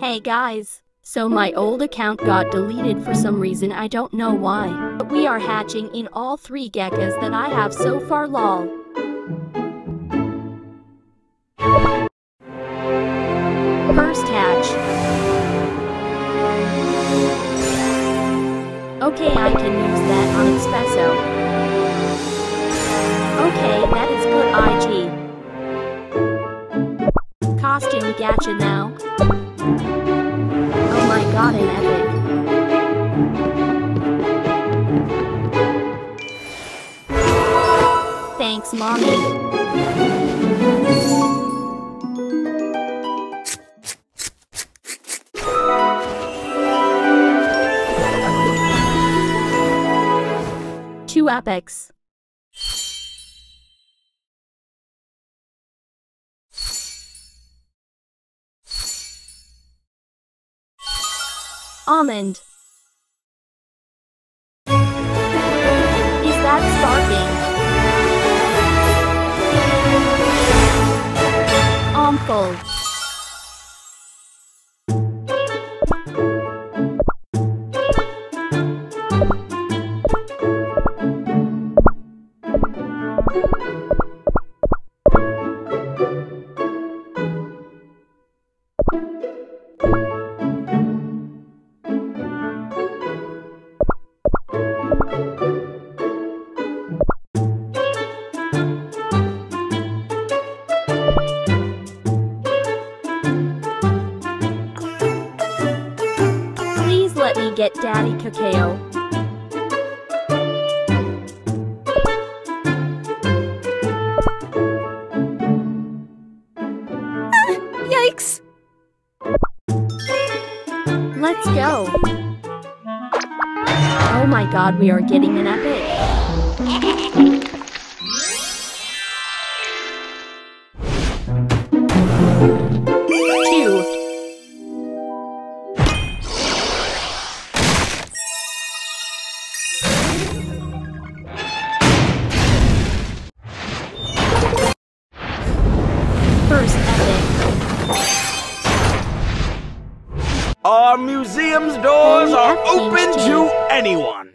Hey guys. So my old account got deleted for some reason I don't know why. But we are hatching in all three gachas that I have so far lol. First hatch. Okay, I can use that on Espresso. Okay, that is good IG. Costume gacha now. God, an epic. Thanks, mommy. Two epics. Almond. Is that Sparkling? Uncle. Get Daddy Cacao. Ah, yikes! Let's go. Oh my god, we are getting an epic. Our museum's doors are open to anyone.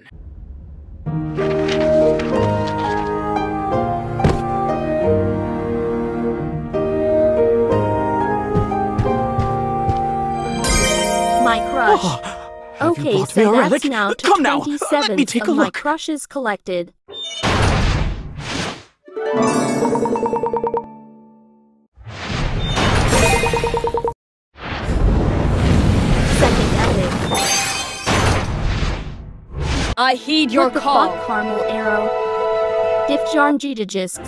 My crush. Oh, Okay, so that's now to Come now, 27 let me take of a my crushes collected. I heed your what the call. fuck, Caramel Arrow? Difjarn Jitagisks.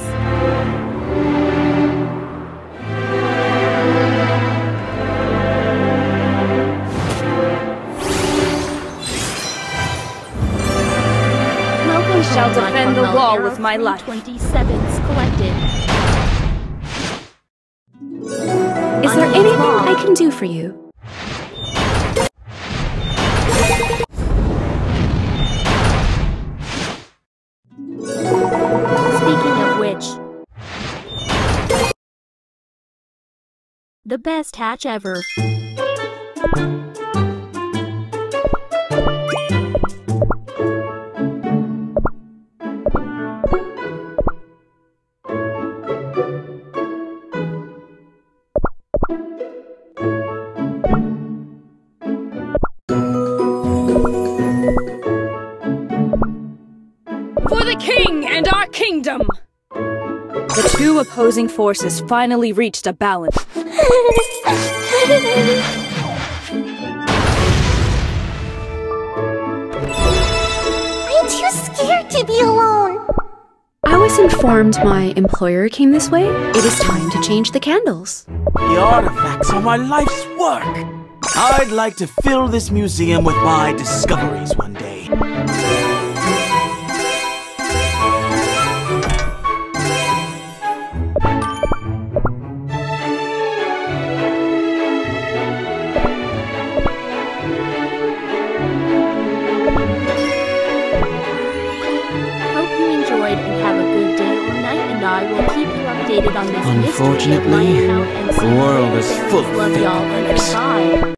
Welcome shall defend the Caramel wall Arrow with my life. 327s collected. Is there anything I can do for you? The best hatch ever. For the king and our kingdom! The two opposing forces finally reached a balance. I'm too scared to be alone. I was informed my employer came this way. It is time to change the candles. The artifacts are my life's work. I'd like to fill this museum with my discoveries one Unfortunately, the world is full of Love